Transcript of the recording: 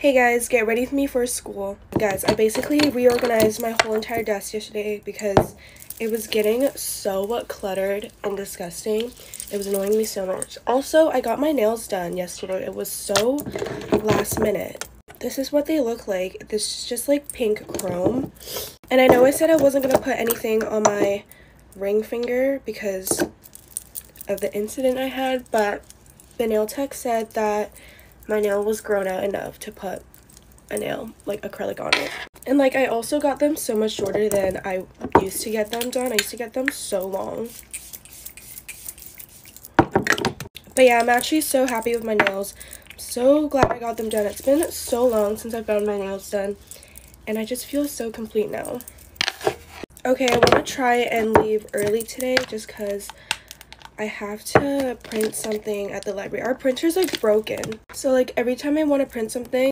Hey guys, get ready for me for school. Guys, I basically reorganized my whole entire desk yesterday because it was getting so cluttered and disgusting. It was annoying me so much. Also, I got my nails done yesterday. It was so last minute. This is what they look like. This is just like pink chrome. And I know I said I wasn't going to put anything on my ring finger because of the incident I had, but the nail tech said that my nail was grown out enough to put a nail, like acrylic on it. And like I also got them so much shorter than I used to get them done. I used to get them so long. But yeah, I'm actually so happy with my nails. So glad I got them done. It's been so long since I've gotten my nails done. And I just feel so complete now. Okay, I want to try and leave early today just because I have to print something at the library. Our printer's like broken. So like every time I want to print something,